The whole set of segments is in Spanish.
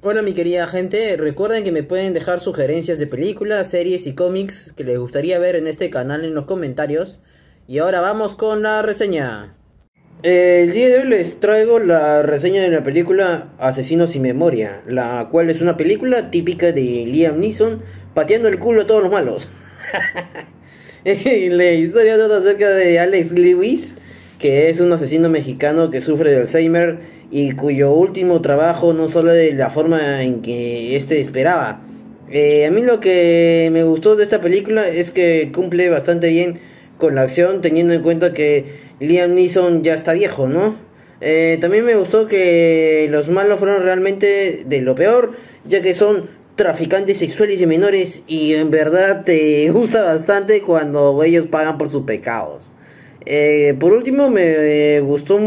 Hola mi querida gente, recuerden que me pueden dejar sugerencias de películas, series y cómics que les gustaría ver en este canal en los comentarios. Y ahora vamos con la reseña. El día de hoy les traigo la reseña de la película Asesinos sin Memoria, la cual es una película típica de Liam Neeson pateando el culo a todos los malos. la historia trata acerca de Alex Lewis, que es un asesino mexicano que sufre de Alzheimer y cuyo último trabajo no solo de la forma en que éste esperaba. Eh, a mí lo que me gustó de esta película es que cumple bastante bien con la acción, teniendo en cuenta que Liam Neeson ya está viejo, ¿no? Eh, también me gustó que los malos fueron realmente de lo peor, ya que son traficantes sexuales y menores y en verdad te gusta bastante cuando ellos pagan por sus pecados. Eh, por último, me gustó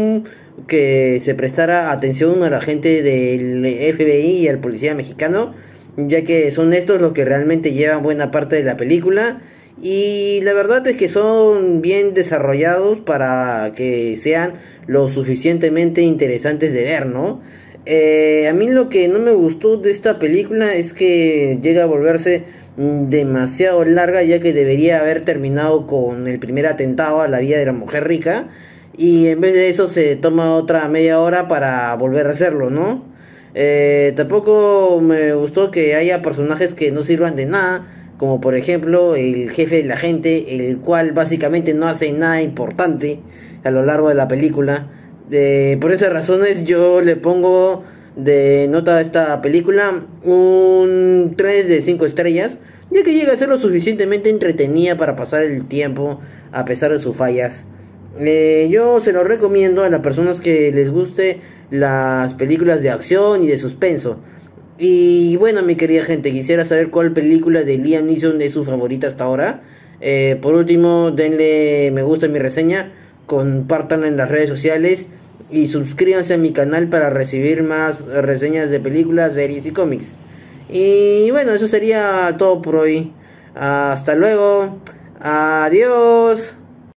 que se prestara atención a la gente del FBI y al policía mexicano, ya que son estos los que realmente llevan buena parte de la película y la verdad es que son bien desarrollados para que sean lo suficientemente interesantes de ver, ¿no? Eh, a mí lo que no me gustó de esta película es que llega a volverse demasiado larga ya que debería haber terminado con el primer atentado a la vida de la mujer rica y en vez de eso se toma otra media hora para volver a hacerlo, ¿no? Eh, tampoco me gustó que haya personajes que no sirvan de nada, como por ejemplo el jefe de la gente, el cual básicamente no hace nada importante a lo largo de la película. por esas razones yo le pongo de nota a esta película un 3 de 5 estrellas, ya que llega a ser lo suficientemente entretenida para pasar el tiempo a pesar de sus fallas. Eh, yo se lo recomiendo a las personas que les guste las películas de acción y de suspenso. Y bueno, mi querida gente, quisiera saber cuál película de Liam Neeson es su favorita hasta ahora. Eh, por último, denle me gusta mi reseña, compartanla en las redes sociales y suscríbanse a mi canal para recibir más reseñas de películas, series y cómics. Y bueno, eso sería todo por hoy. Hasta luego. Adiós.